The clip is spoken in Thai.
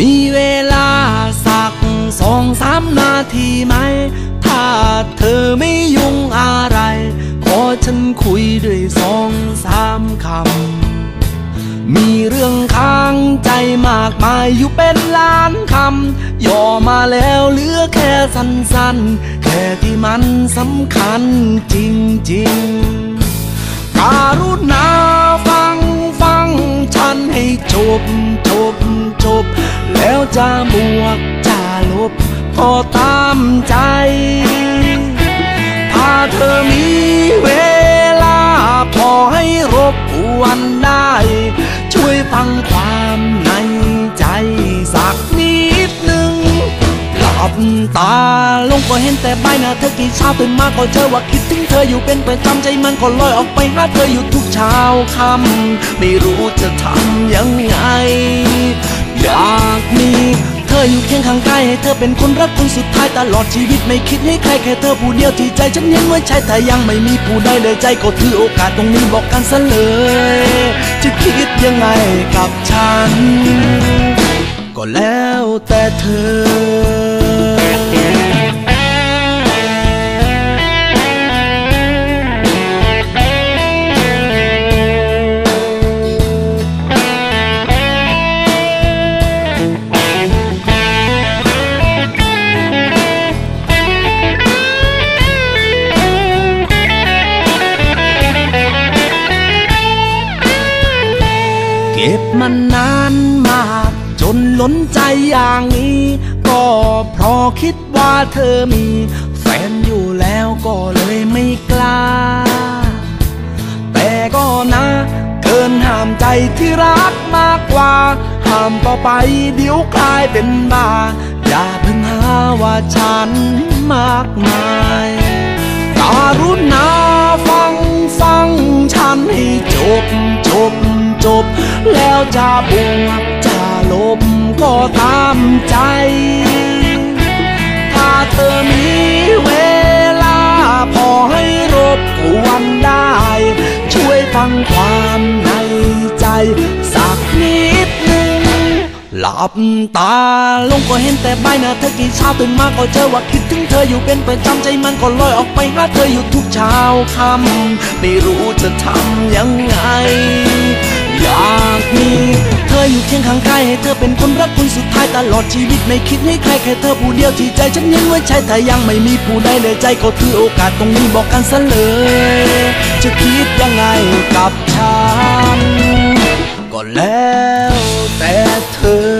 มีเวลาสักสองสามนาทีไหม ถ้าเธอไม่ยุ่งอะไร ขอฉันคุยด้วยสองสามคำ มีเรื่องค้างใจมากมายอยู่เป็นล้านคำ ย่อมาแล้วเหลือแค่สั้นๆ แค่ที่มันสำคัญจริงๆการุณาฟังฟังฉันให้จบ จะบวกจะลบก็ตามใจถ้าเธอมีเวลา พอให้รบกวนได้ ช่วยฟังความในใจสักนิดหนึ่งหลับตาลงก็เห็นแต่ใบหน้าเธอกี่เช้าตื่นมาก็เจอว่าคิดถึงเธออยู่เป็นประจำใจมันก็ลอยออกไปหาเธออยู่ทุกเช้าค่ำไม่รู้จะทำยังไง ออยู่เคียงข้างกายให้เธอเป็นคนรักคนสุดท้ายตลอดชีวิตไม่คิดให้ใครแค่เธอผู้เดียวที่ใจฉันยังไว้ใช้แต่ยังไม่มีผู้ใดเลยใจก็ถือโอกาสตรงนี้บอกกันซะเลย จะคิดยังไงกับฉัน ก็แล้วแต่เธอ ก็บมันนานมาก จนล้นใจอย่างนี้ ก็เพราะคิดว่าเธอมี แฟนอยู่แล้วก็เลยไม่กล้า แต่ก็นะ เกินห้ามใจที่รักมากกว่า ห้ามต่อไปเดี๋ยวกลายเป็นบ้า อย่าเพิ่งหาว่าฉันมากมายการุณา แล้วจะบวกจะลบก็ตามใจ ถ้าเธอมีเวลาพอให้รบกวนได้ ช่วยฟังความในใจ สักนิดหนึ่ง หลับตาลงก็เห็นแต่ใบหน้าเธอกี่เช้าตื่นมาก็เจอว่าคิดถึงเธออยู่เป็นประจำใจมันก็ลอยออกไปหาเธออยู่ทุกเช้าค่ำไม่รู้จะทำยังไง อยากมีเธออยู่เคียงข้างใครให้เธอเป็นคนรักคนสุดท้ายตลอดชีวิตไม่คิดให้ใครแค่เธอผู้เดียวที่ใจฉันยังไว้ใช้แต่ยังไม่มีผู้ใดเลยใจก็ถือโอกาสตรงนี้บอกกันซะเลย จะคิดยังไงกับฉันก็แล้วแต่เธอ